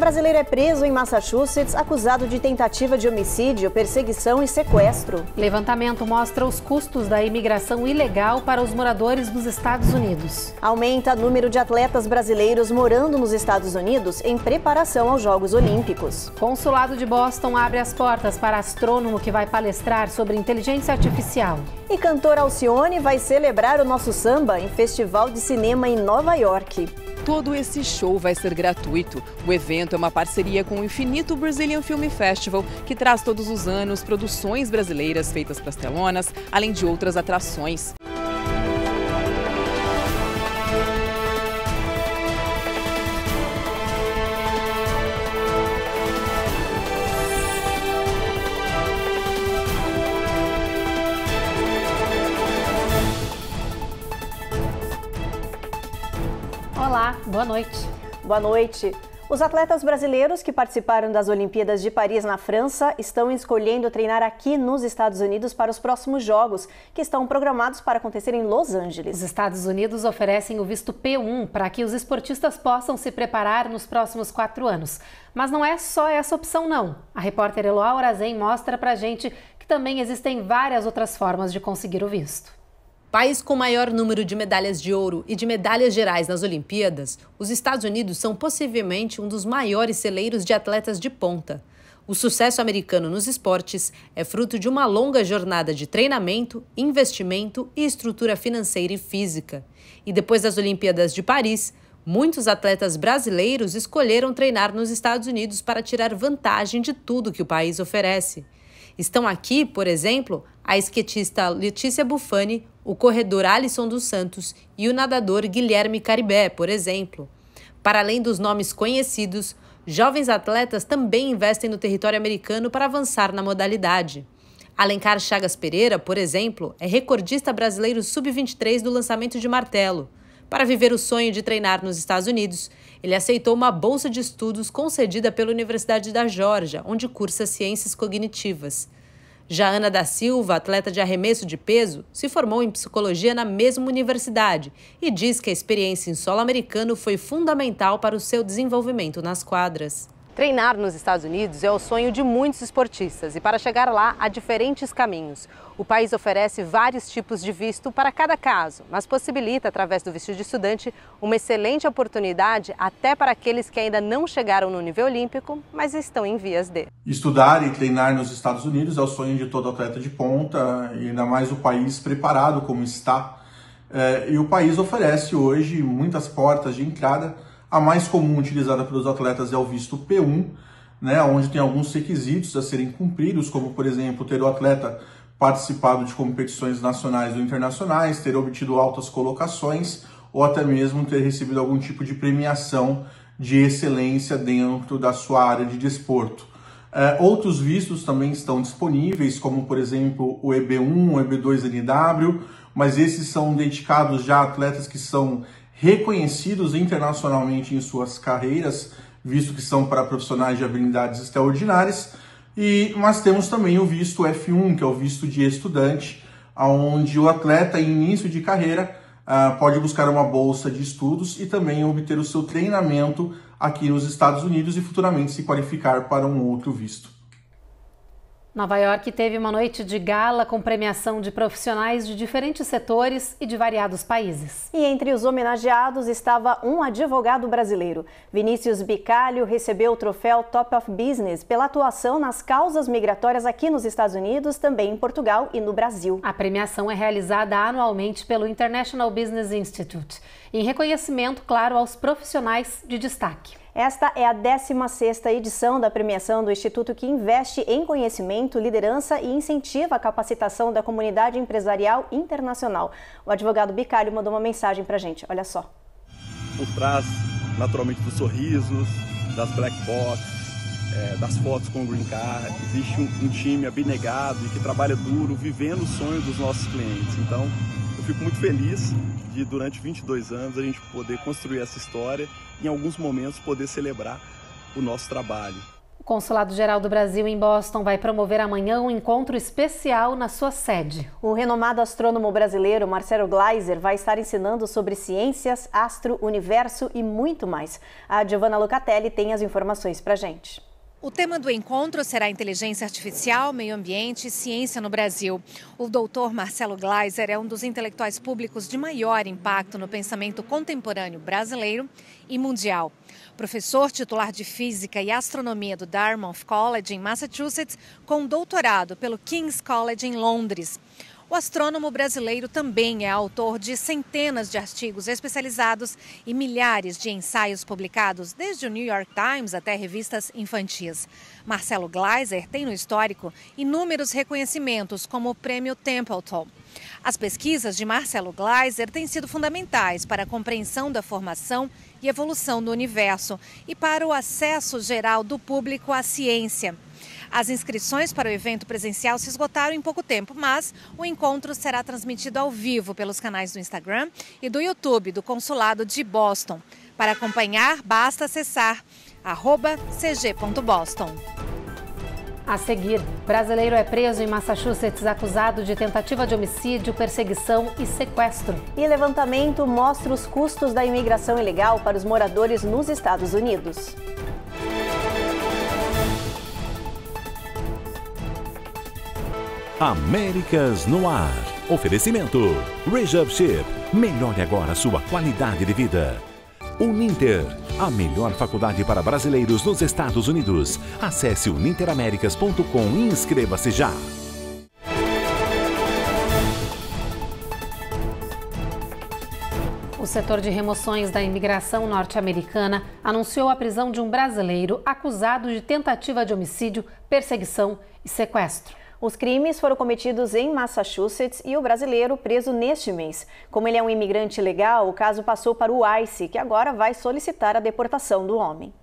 O brasileiro é preso em Massachusetts acusado de tentativa de homicídio, perseguição e sequestro. Levantamento mostra os custos da imigração ilegal para os moradores dos Estados Unidos. Aumenta o número de atletas brasileiros morando nos Estados Unidos em preparação aos Jogos Olímpicos. Consulado de Boston abre as portas para astrônomo que vai palestrar sobre inteligência artificial. E cantor Alcione vai celebrar o nosso samba em festival de cinema em Nova York. Todo esse show vai ser gratuito. O evento é uma parceria com o Infinito Brazilian Film Festival, que traz todos os anos produções brasileiras feitas para as telonas, além de outras atrações. Boa noite. Boa noite. Os atletas brasileiros que participaram das Olimpíadas de Paris na França estão escolhendo treinar aqui nos Estados Unidos para os próximos Jogos, que estão programados para acontecer em Los Angeles. Os Estados Unidos oferecem o visto P1 para que os esportistas possam se preparar nos próximos quatro anos. Mas não é só essa opção, não. A repórter Eloá Orazen mostra pra gente que também existem várias outras formas de conseguir o visto. País com maior número de medalhas de ouro e de medalhas gerais nas Olimpíadas, os Estados Unidos são possivelmente um dos maiores celeiros de atletas de ponta. O sucesso americano nos esportes é fruto de uma longa jornada de treinamento, investimento e estrutura financeira e física. E depois das Olimpíadas de Paris, muitos atletas brasileiros escolheram treinar nos Estados Unidos para tirar vantagem de tudo que o país oferece. Estão aqui, por exemplo, a esquetista Letícia Bufani, o corredor Alisson dos Santos e o nadador Guilherme Caribé, por exemplo. Para além dos nomes conhecidos, jovens atletas também investem no território americano para avançar na modalidade. Alencar Chagas Pereira, por exemplo, é recordista brasileiro sub-23 do lançamento de martelo. Para viver o sonho de treinar nos Estados Unidos, ele aceitou uma bolsa de estudos concedida pela Universidade da Geórgia, onde cursa ciências cognitivas. Já Ana da Silva, atleta de arremesso de peso, se formou em psicologia na mesma universidade e diz que a experiência em solo americano foi fundamental para o seu desenvolvimento nas quadras. Treinar nos Estados Unidos é o sonho de muitos esportistas e para chegar lá há diferentes caminhos. O país oferece vários tipos de visto para cada caso, mas possibilita, através do visto de estudante, uma excelente oportunidade até para aqueles que ainda não chegaram no nível olímpico, mas estão em vias de. Estudar e treinar nos Estados Unidos é o sonho de todo atleta de ponta, e ainda mais o país preparado como está. É, e o país oferece hoje muitas portas de entrada a mais comum utilizada pelos atletas é o visto P1, né, onde tem alguns requisitos a serem cumpridos, como, por exemplo, ter o atleta participado de competições nacionais ou internacionais, ter obtido altas colocações ou até mesmo ter recebido algum tipo de premiação de excelência dentro da sua área de desporto. É, outros vistos também estão disponíveis, como por exemplo o EB1, o EB2NW, mas esses são dedicados já a atletas que são reconhecidos internacionalmente em suas carreiras, visto que são para profissionais de habilidades extraordinárias. E nós temos também o visto F1, que é o visto de estudante, onde o atleta em início de carreira uh, pode buscar uma bolsa de estudos e também obter o seu treinamento aqui nos Estados Unidos e futuramente se qualificar para um outro visto. Nova York teve uma noite de gala com premiação de profissionais de diferentes setores e de variados países. E entre os homenageados estava um advogado brasileiro. Vinícius Bicalho recebeu o troféu Top of Business pela atuação nas causas migratórias aqui nos Estados Unidos, também em Portugal e no Brasil. A premiação é realizada anualmente pelo International Business Institute, em reconhecimento, claro, aos profissionais de destaque. Esta é a 16ª edição da premiação do Instituto que investe em conhecimento, liderança e incentiva a capacitação da comunidade empresarial internacional. O advogado Bicalho mandou uma mensagem para a gente, olha só. Por trás, naturalmente, dos sorrisos, das black box, é, das fotos com o Green Card, existe um, um time abnegado e que trabalha duro, vivendo o sonho dos nossos clientes. Então, eu fico muito feliz de, durante 22 anos, a gente poder construir essa história e, em alguns momentos, poder celebrar o nosso trabalho. O Consulado Geral do Brasil em Boston vai promover amanhã um encontro especial na sua sede. O renomado astrônomo brasileiro Marcelo Gleiser vai estar ensinando sobre ciências, astro, universo e muito mais. A Giovanna Locatelli tem as informações para gente. O tema do encontro será inteligência artificial, meio ambiente e ciência no Brasil. O doutor Marcelo Gleiser é um dos intelectuais públicos de maior impacto no pensamento contemporâneo brasileiro e mundial. Professor titular de Física e Astronomia do Dartmouth College, em Massachusetts, com doutorado pelo King's College em Londres. O astrônomo brasileiro também é autor de centenas de artigos especializados e milhares de ensaios publicados, desde o New York Times até revistas infantis. Marcelo Gleiser tem no histórico inúmeros reconhecimentos, como o Prêmio Templeton. As pesquisas de Marcelo Gleiser têm sido fundamentais para a compreensão da formação e evolução do universo e para o acesso geral do público à ciência. As inscrições para o evento presencial se esgotaram em pouco tempo, mas o encontro será transmitido ao vivo pelos canais do Instagram e do YouTube do Consulado de Boston. Para acompanhar, basta acessar cg.boston. A seguir, brasileiro é preso em Massachusetts acusado de tentativa de homicídio, perseguição e sequestro. E levantamento mostra os custos da imigração ilegal para os moradores nos Estados Unidos. Américas no ar. Oferecimento. Rejup Ship. Melhore agora sua qualidade de vida. Uninter. A melhor faculdade para brasileiros nos Estados Unidos. Acesse uninteraméricas.com e inscreva-se já. O setor de remoções da imigração norte-americana anunciou a prisão de um brasileiro acusado de tentativa de homicídio, perseguição e sequestro. Os crimes foram cometidos em Massachusetts e o brasileiro preso neste mês. Como ele é um imigrante legal, o caso passou para o ICE, que agora vai solicitar a deportação do homem.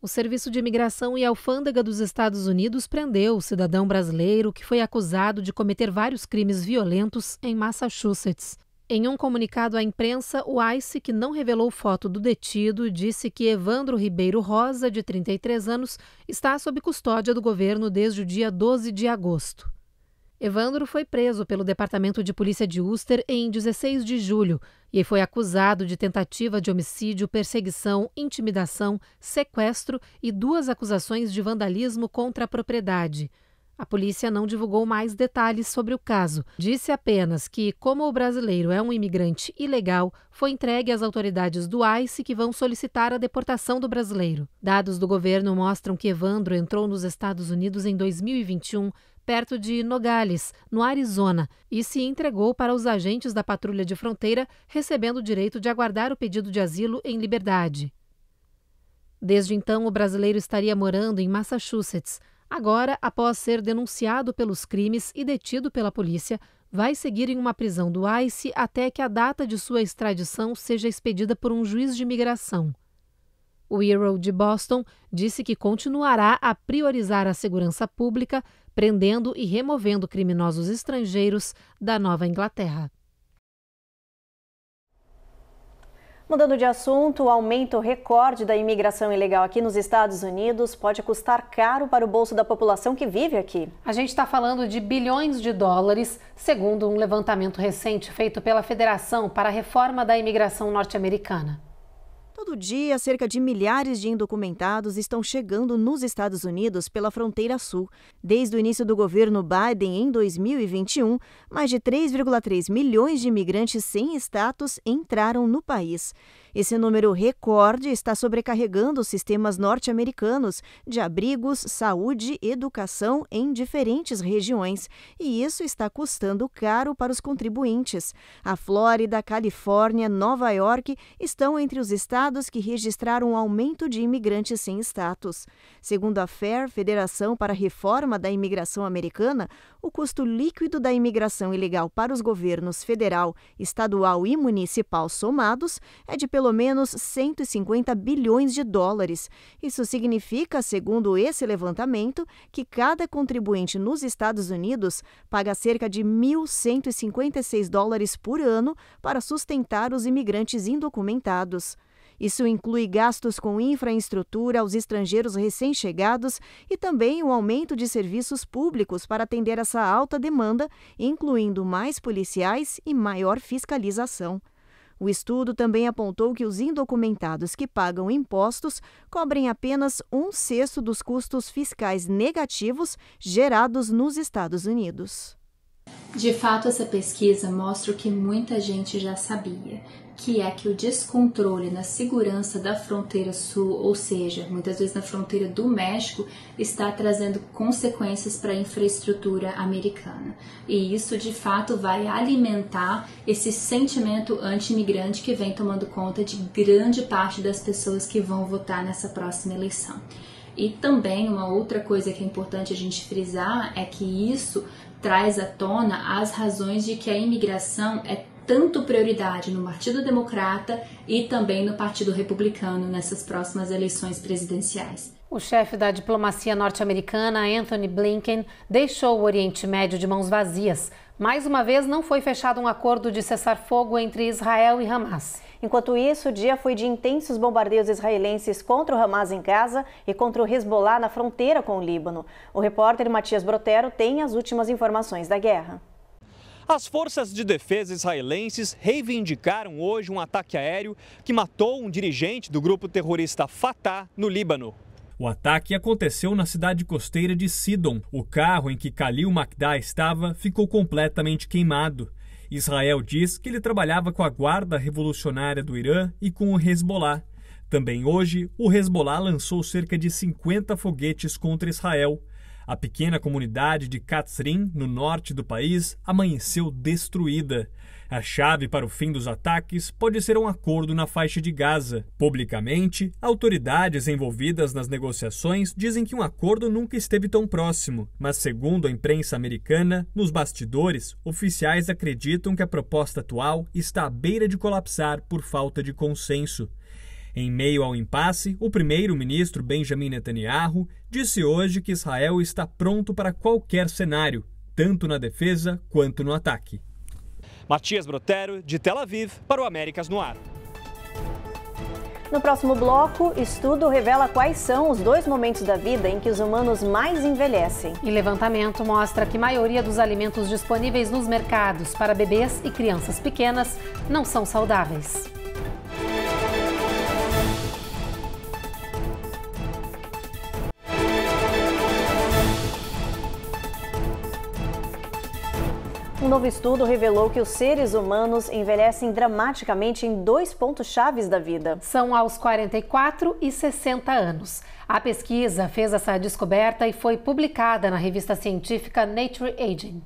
O Serviço de Imigração e Alfândega dos Estados Unidos prendeu o cidadão brasileiro que foi acusado de cometer vários crimes violentos em Massachusetts. Em um comunicado à imprensa, o ICE, que não revelou foto do detido, disse que Evandro Ribeiro Rosa, de 33 anos, está sob custódia do governo desde o dia 12 de agosto. Evandro foi preso pelo Departamento de Polícia de Uster em 16 de julho e foi acusado de tentativa de homicídio, perseguição, intimidação, sequestro e duas acusações de vandalismo contra a propriedade. A polícia não divulgou mais detalhes sobre o caso. Disse apenas que, como o brasileiro é um imigrante ilegal, foi entregue às autoridades do ICE que vão solicitar a deportação do brasileiro. Dados do governo mostram que Evandro entrou nos Estados Unidos em 2021 perto de Nogales, no Arizona, e se entregou para os agentes da patrulha de fronteira, recebendo o direito de aguardar o pedido de asilo em liberdade. Desde então, o brasileiro estaria morando em Massachusetts. Agora, após ser denunciado pelos crimes e detido pela polícia, vai seguir em uma prisão do ICE até que a data de sua extradição seja expedida por um juiz de imigração. O Hero de Boston disse que continuará a priorizar a segurança pública, prendendo e removendo criminosos estrangeiros da Nova Inglaterra. Mudando de assunto, o aumento recorde da imigração ilegal aqui nos Estados Unidos pode custar caro para o bolso da população que vive aqui. A gente está falando de bilhões de dólares, segundo um levantamento recente feito pela Federação para a Reforma da Imigração Norte-Americana. Todo dia, cerca de milhares de indocumentados estão chegando nos Estados Unidos pela fronteira sul. Desde o início do governo Biden em 2021, mais de 3,3 milhões de imigrantes sem status entraram no país. Esse número recorde está sobrecarregando os sistemas norte-americanos de abrigos, saúde educação em diferentes regiões, e isso está custando caro para os contribuintes. A Flórida, Califórnia, Nova York estão entre os estados que registraram um aumento de imigrantes sem status. Segundo a FAIR, Federação para a Reforma da Imigração Americana, o custo líquido da imigração ilegal para os governos federal, estadual e municipal somados é de pelo menos 150 bilhões de dólares. Isso significa, segundo esse levantamento, que cada contribuinte nos Estados Unidos paga cerca de 1.156 dólares por ano para sustentar os imigrantes indocumentados. Isso inclui gastos com infraestrutura aos estrangeiros recém-chegados e também o aumento de serviços públicos para atender essa alta demanda, incluindo mais policiais e maior fiscalização. O estudo também apontou que os indocumentados que pagam impostos cobrem apenas um sexto dos custos fiscais negativos gerados nos Estados Unidos. De fato, essa pesquisa mostra o que muita gente já sabia, que é que o descontrole na segurança da fronteira sul, ou seja, muitas vezes na fronteira do México, está trazendo consequências para a infraestrutura americana. E isso, de fato, vai alimentar esse sentimento anti-imigrante que vem tomando conta de grande parte das pessoas que vão votar nessa próxima eleição. E também uma outra coisa que é importante a gente frisar é que isso traz à tona as razões de que a imigração é tanto prioridade no Partido Democrata e também no Partido Republicano nessas próximas eleições presidenciais. O chefe da diplomacia norte-americana, Anthony Blinken, deixou o Oriente Médio de mãos vazias. Mais uma vez, não foi fechado um acordo de cessar-fogo entre Israel e Hamas. Enquanto isso, o dia foi de intensos bombardeios israelenses contra o Hamas em Gaza e contra o Hezbollah na fronteira com o Líbano. O repórter Matias Brotero tem as últimas informações da guerra. As forças de defesa israelenses reivindicaram hoje um ataque aéreo que matou um dirigente do grupo terrorista Fatah no Líbano. O ataque aconteceu na cidade costeira de Sidon. O carro em que Khalil Makda estava ficou completamente queimado. Israel diz que ele trabalhava com a Guarda Revolucionária do Irã e com o Hezbollah. Também hoje, o Hezbollah lançou cerca de 50 foguetes contra Israel. A pequena comunidade de Katzrin, no norte do país, amanheceu destruída. A chave para o fim dos ataques pode ser um acordo na faixa de Gaza. Publicamente, autoridades envolvidas nas negociações dizem que um acordo nunca esteve tão próximo, mas, segundo a imprensa americana, nos bastidores, oficiais acreditam que a proposta atual está à beira de colapsar por falta de consenso. Em meio ao impasse, o primeiro-ministro Benjamin Netanyahu disse hoje que Israel está pronto para qualquer cenário, tanto na defesa quanto no ataque. Matias Brotero, de Tel Aviv, para o Américas no Ar. No próximo bloco, estudo revela quais são os dois momentos da vida em que os humanos mais envelhecem. E levantamento mostra que a maioria dos alimentos disponíveis nos mercados para bebês e crianças pequenas não são saudáveis. Novo estudo revelou que os seres humanos envelhecem dramaticamente em dois pontos chaves da vida. São aos 44 e 60 anos. A pesquisa fez essa descoberta e foi publicada na revista científica Nature Aging.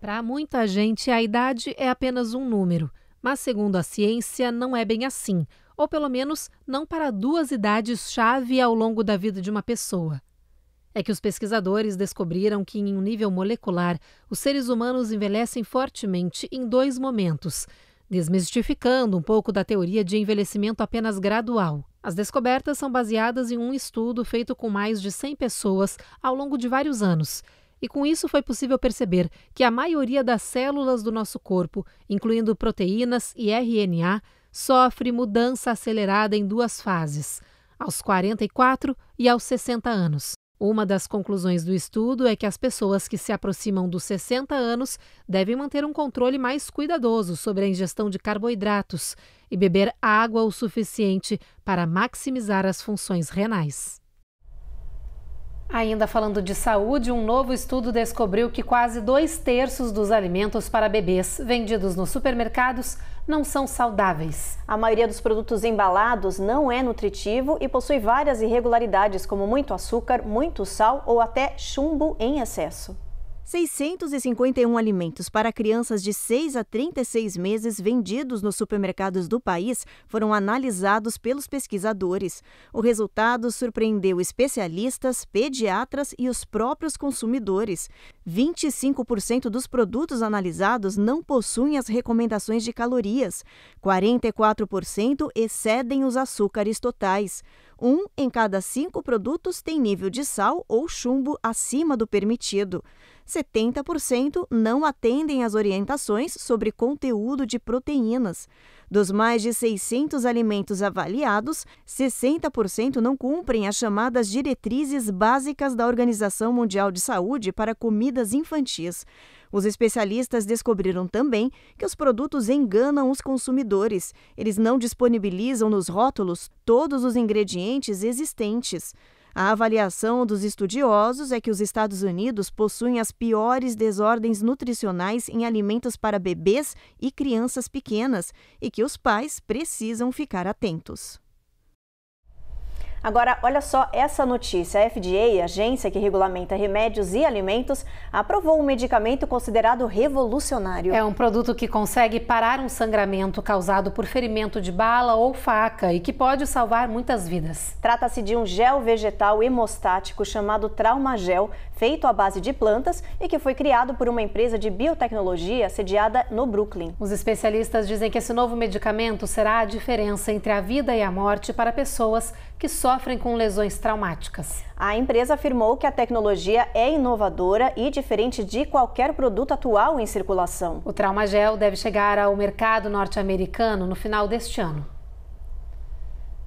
Para muita gente, a idade é apenas um número, mas segundo a ciência, não é bem assim, ou pelo menos não para duas idades-chave ao longo da vida de uma pessoa é que os pesquisadores descobriram que, em um nível molecular, os seres humanos envelhecem fortemente em dois momentos, desmistificando um pouco da teoria de envelhecimento apenas gradual. As descobertas são baseadas em um estudo feito com mais de 100 pessoas ao longo de vários anos. E com isso foi possível perceber que a maioria das células do nosso corpo, incluindo proteínas e RNA, sofre mudança acelerada em duas fases, aos 44 e aos 60 anos. Uma das conclusões do estudo é que as pessoas que se aproximam dos 60 anos devem manter um controle mais cuidadoso sobre a ingestão de carboidratos e beber água o suficiente para maximizar as funções renais. Ainda falando de saúde, um novo estudo descobriu que quase dois terços dos alimentos para bebês vendidos nos supermercados não são saudáveis. A maioria dos produtos embalados não é nutritivo e possui várias irregularidades, como muito açúcar, muito sal ou até chumbo em excesso. 651 alimentos para crianças de 6 a 36 meses vendidos nos supermercados do país foram analisados pelos pesquisadores. O resultado surpreendeu especialistas, pediatras e os próprios consumidores. 25% dos produtos analisados não possuem as recomendações de calorias, 44% excedem os açúcares totais. Um em cada cinco produtos tem nível de sal ou chumbo acima do permitido. 70% não atendem às orientações sobre conteúdo de proteínas. Dos mais de 600 alimentos avaliados, 60% não cumprem as chamadas diretrizes básicas da Organização Mundial de Saúde para comidas infantis. Os especialistas descobriram também que os produtos enganam os consumidores. Eles não disponibilizam nos rótulos todos os ingredientes existentes. A avaliação dos estudiosos é que os Estados Unidos possuem as piores desordens nutricionais em alimentos para bebês e crianças pequenas e que os pais precisam ficar atentos. Agora, olha só essa notícia. A FDA, agência que regulamenta remédios e alimentos, aprovou um medicamento considerado revolucionário. É um produto que consegue parar um sangramento causado por ferimento de bala ou faca e que pode salvar muitas vidas. Trata-se de um gel vegetal hemostático chamado Traumagel, feito à base de plantas e que foi criado por uma empresa de biotecnologia sediada no Brooklyn. Os especialistas dizem que esse novo medicamento será a diferença entre a vida e a morte para pessoas que sofrem com lesões traumáticas. A empresa afirmou que a tecnologia é inovadora e diferente de qualquer produto atual em circulação. O Traumagel deve chegar ao mercado norte-americano no final deste ano.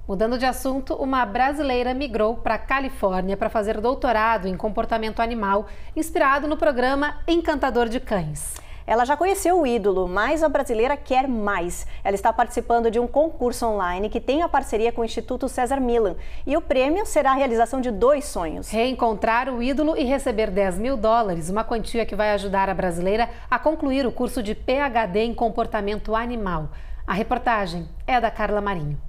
Mudando de assunto, uma brasileira migrou para a Califórnia para fazer doutorado em comportamento animal, inspirado no programa Encantador de Cães. Ela já conheceu o ídolo, mas a brasileira quer mais. Ela está participando de um concurso online que tem a parceria com o Instituto César Milan. E o prêmio será a realização de dois sonhos: reencontrar o ídolo e receber 10 mil dólares, uma quantia que vai ajudar a brasileira a concluir o curso de PhD em comportamento animal. A reportagem é da Carla Marinho.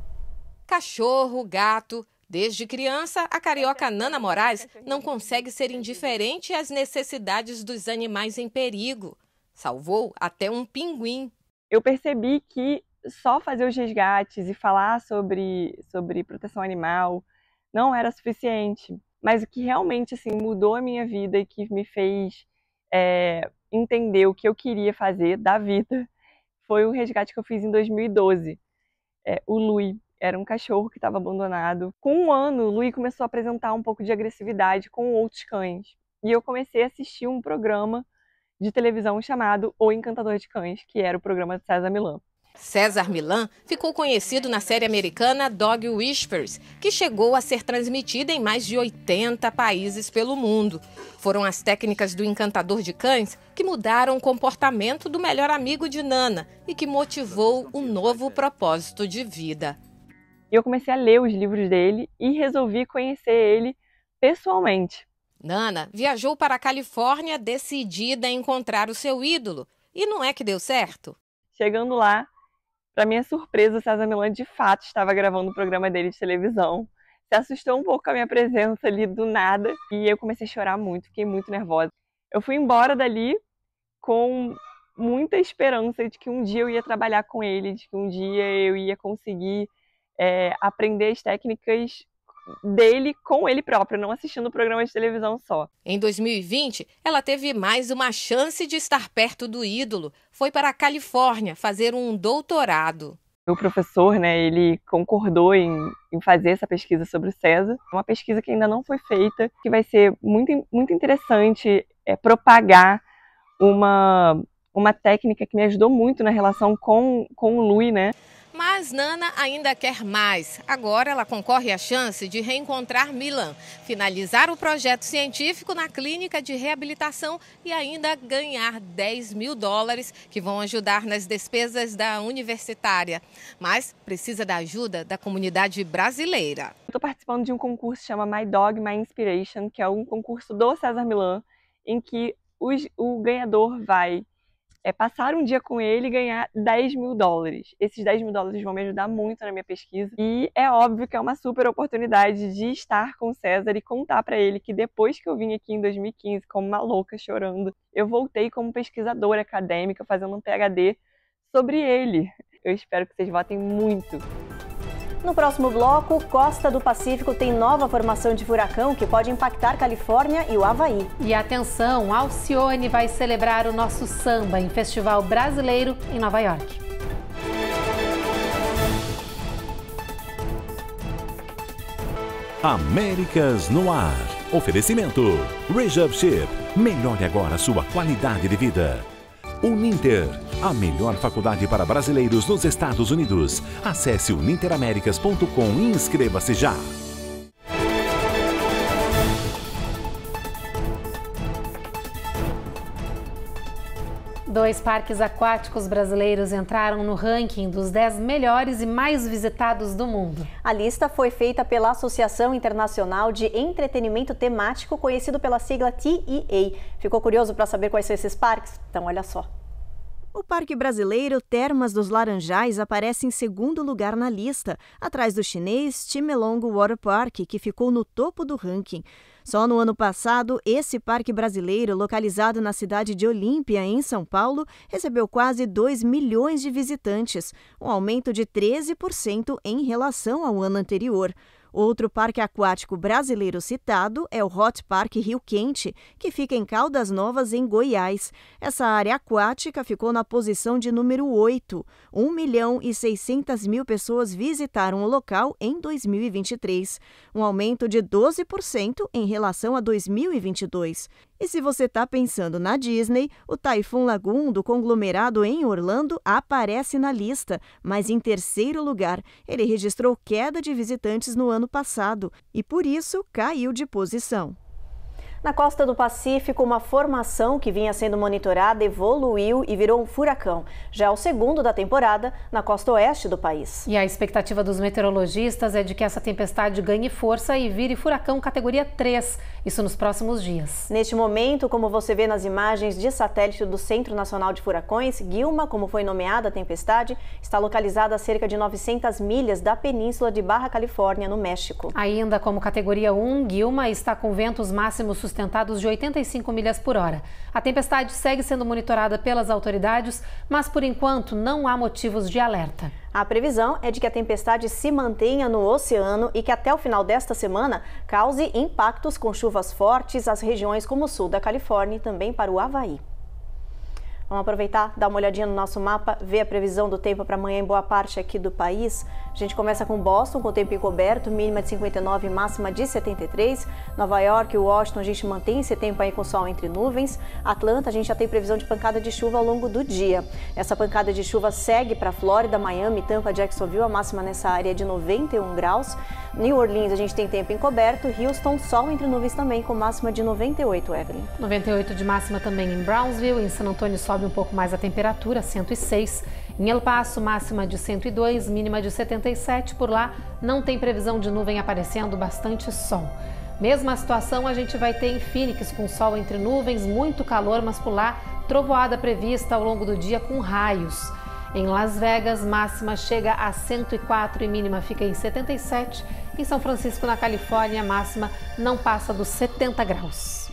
Cachorro, gato. Desde criança, a carioca Nana Moraes não consegue ser indiferente às necessidades dos animais em perigo. Salvou até um pinguim. Eu percebi que só fazer os resgates e falar sobre, sobre proteção animal não era suficiente. Mas o que realmente assim, mudou a minha vida e que me fez é, entender o que eu queria fazer da vida foi o resgate que eu fiz em 2012. É, o Lui era um cachorro que estava abandonado. Com um ano, o Lui começou a apresentar um pouco de agressividade com outros cães. E eu comecei a assistir um programa de televisão chamado O Encantador de Cães, que era o programa de César Milan. César Milan ficou conhecido na série americana Dog Whispers, que chegou a ser transmitida em mais de 80 países pelo mundo. Foram as técnicas do encantador de cães que mudaram o comportamento do melhor amigo de Nana e que motivou um novo propósito de vida. Eu comecei a ler os livros dele e resolvi conhecer ele pessoalmente. Nana viajou para a Califórnia decidida a encontrar o seu ídolo. E não é que deu certo? Chegando lá, para minha surpresa, o César Milan de fato estava gravando o programa dele de televisão. Se assustou um pouco com a minha presença ali do nada e eu comecei a chorar muito, fiquei muito nervosa. Eu fui embora dali com muita esperança de que um dia eu ia trabalhar com ele, de que um dia eu ia conseguir é, aprender as técnicas dele com ele próprio, não assistindo programa de televisão só. Em 2020, ela teve mais uma chance de estar perto do ídolo. Foi para a Califórnia fazer um doutorado. O professor, né, ele concordou em, em fazer essa pesquisa sobre o César. Uma pesquisa que ainda não foi feita, que vai ser muito, muito interessante é, propagar uma, uma técnica que me ajudou muito na relação com, com o Louis, né? Mas Nana ainda quer mais. Agora ela concorre à chance de reencontrar Milan, finalizar o projeto científico na clínica de reabilitação e ainda ganhar 10 mil dólares que vão ajudar nas despesas da universitária. Mas precisa da ajuda da comunidade brasileira. Estou participando de um concurso que chama My Dog, My Inspiration, que é um concurso do César Milan, em que o ganhador vai é passar um dia com ele e ganhar 10 mil dólares. Esses 10 mil dólares vão me ajudar muito na minha pesquisa. E é óbvio que é uma super oportunidade de estar com o César e contar para ele que depois que eu vim aqui em 2015, como uma louca chorando, eu voltei como pesquisadora acadêmica, fazendo um PhD sobre ele. Eu espero que vocês votem muito. No próximo bloco, Costa do Pacífico tem nova formação de furacão que pode impactar Califórnia e o Havaí. E atenção, Alcione vai celebrar o nosso samba em festival brasileiro em Nova York. Américas no Ar. Oferecimento. Rejup Ship. Melhore agora sua qualidade de vida. Uninter. A melhor faculdade para brasileiros nos Estados Unidos. Acesse uninteraméricas.com e inscreva-se já. Dois parques aquáticos brasileiros entraram no ranking dos 10 melhores e mais visitados do mundo. A lista foi feita pela Associação Internacional de Entretenimento Temático, conhecido pela sigla TEA. Ficou curioso para saber quais são esses parques? Então, olha só. O Parque Brasileiro Termas dos Laranjais aparece em segundo lugar na lista, atrás do chinês Chimelong Water Park, que ficou no topo do ranking. Só no ano passado, esse parque brasileiro, localizado na cidade de Olímpia, em São Paulo, recebeu quase 2 milhões de visitantes, um aumento de 13% em relação ao ano anterior. Outro parque aquático brasileiro citado é o Hot Park Rio Quente, que fica em Caldas Novas, em Goiás. Essa área aquática ficou na posição de número 8. 1 milhão e 600 mil pessoas visitaram o local em 2023, um aumento de 12% em relação a 2022. E se você está pensando na Disney, o Typhoon Lagoon do conglomerado em Orlando aparece na lista, mas em terceiro lugar. Ele registrou queda de visitantes no ano passado e, por isso, caiu de posição. Na costa do Pacífico, uma formação que vinha sendo monitorada evoluiu e virou um furacão. Já é o segundo da temporada na costa oeste do país. E a expectativa dos meteorologistas é de que essa tempestade ganhe força e vire furacão categoria 3, isso nos próximos dias. Neste momento, como você vê nas imagens de satélite do Centro Nacional de Furacões, Guilma, como foi nomeada a tempestade, está localizada a cerca de 900 milhas da península de Barra Califórnia, no México. Ainda como categoria 1, Guilma está com ventos máximos sustentados de 85 milhas por hora. A tempestade segue sendo monitorada pelas autoridades, mas por enquanto não há motivos de alerta. A previsão é de que a tempestade se mantenha no oceano e que até o final desta semana cause impactos com chuvas fortes às regiões como o sul da Califórnia e também para o Havaí. Vamos aproveitar, dar uma olhadinha no nosso mapa, ver a previsão do tempo para amanhã em boa parte aqui do país. A gente começa com Boston, com o tempo encoberto, mínima de 59 máxima de 73. Nova York e Washington, a gente mantém esse tempo aí com sol entre nuvens. Atlanta, a gente já tem previsão de pancada de chuva ao longo do dia. Essa pancada de chuva segue para Flórida, Miami, Tampa, Jacksonville, a máxima nessa área é de 91 graus. New Orleans, a gente tem tempo encoberto. Houston, sol entre nuvens também, com máxima de 98, Evelyn. 98 de máxima também em Brownsville, em San Antônio, sobe um pouco mais a temperatura, 106. Em El Paso, máxima de 102, mínima de 77. Por lá, não tem previsão de nuvem aparecendo, bastante sol. Mesma situação a gente vai ter em Phoenix, com sol entre nuvens, muito calor, mas por lá, trovoada prevista ao longo do dia com raios. Em Las Vegas, máxima chega a 104 e mínima fica em 77. Em São Francisco, na Califórnia, máxima não passa dos 70 graus.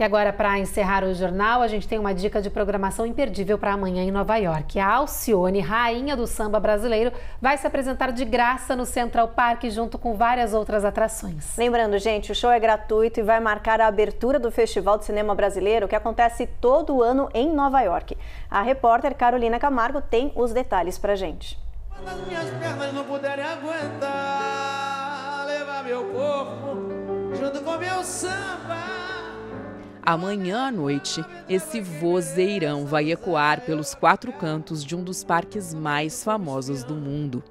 E agora, para encerrar o jornal, a gente tem uma dica de programação imperdível para amanhã em Nova York. A Alcione, rainha do samba brasileiro, vai se apresentar de graça no Central Park junto com várias outras atrações. Lembrando, gente, o show é gratuito e vai marcar a abertura do Festival de Cinema Brasileiro, que acontece todo ano em Nova York. A repórter Carolina Camargo tem os detalhes para gente. Quando as minhas pernas não puderem aguentar, levar meu corpo junto com meu samba. Amanhã à noite, esse vozeirão vai ecoar pelos quatro cantos de um dos parques mais famosos do mundo.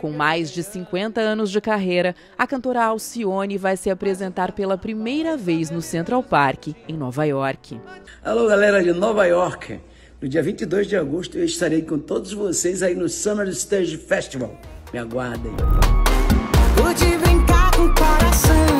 Com mais de 50 anos de carreira, a cantora Alcione vai se apresentar pela primeira vez no Central Park, em Nova York. Alô, galera de Nova York! No dia 22 de agosto eu estarei com todos vocês aí no Summer Stage Festival. Me aguardem. Pude brincar com o coração.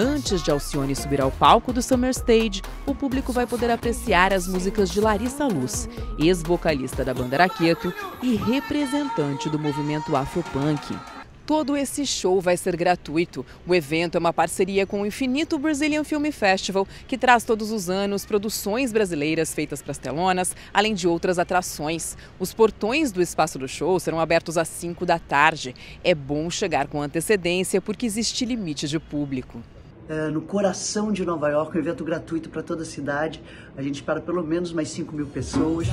Antes de Alcione subir ao palco do Summer Stage, o público vai poder apreciar as músicas de Larissa Luz, ex-vocalista da banda Araqueto e representante do movimento Afropunk. Todo esse show vai ser gratuito. O evento é uma parceria com o Infinito Brazilian Film Festival, que traz todos os anos produções brasileiras feitas para as telonas, além de outras atrações. Os portões do espaço do show serão abertos às 5 da tarde. É bom chegar com antecedência porque existe limite de público é, no coração de Nova York, um evento gratuito para toda a cidade. A gente espera pelo menos mais 5 mil pessoas.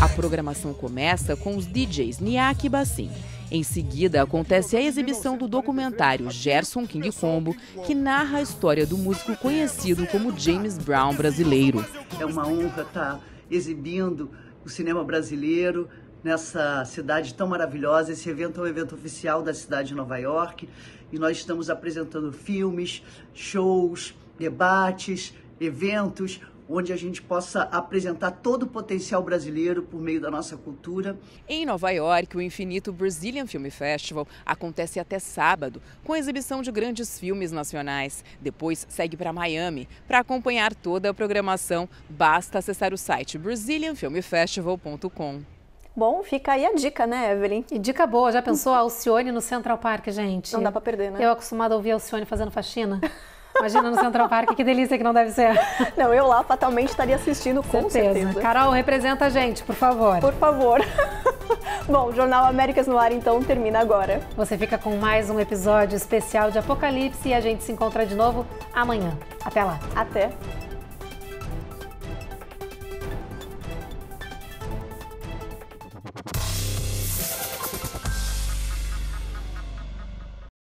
A programação começa com os DJs Niak e Bassim. Em seguida, acontece a exibição do documentário Gerson King Combo, que narra a história do músico conhecido como James Brown brasileiro. É uma honra estar exibindo o cinema brasileiro nessa cidade tão maravilhosa. Esse evento é um evento oficial da cidade de Nova York e nós estamos apresentando filmes, shows, debates, eventos onde a gente possa apresentar todo o potencial brasileiro por meio da nossa cultura. Em Nova York, o Infinito Brazilian Film Festival acontece até sábado, com a exibição de grandes filmes nacionais. Depois segue para Miami. Para acompanhar toda a programação, basta acessar o site brazilianfilmfestival.com. Bom, fica aí a dica, né, Evelyn? E dica boa, já pensou a Alcione no Central Park, gente? Não dá pra perder, né? Eu acostumada a ouvir a Alcione fazendo faxina. Imagina no Central Park, que delícia que não deve ser. Não, eu lá fatalmente estaria assistindo com certeza. certeza. Carol, representa a gente, por favor. Por favor. Bom, o Jornal Américas no Ar então termina agora. Você fica com mais um episódio especial de Apocalipse e a gente se encontra de novo amanhã. Até lá. Até.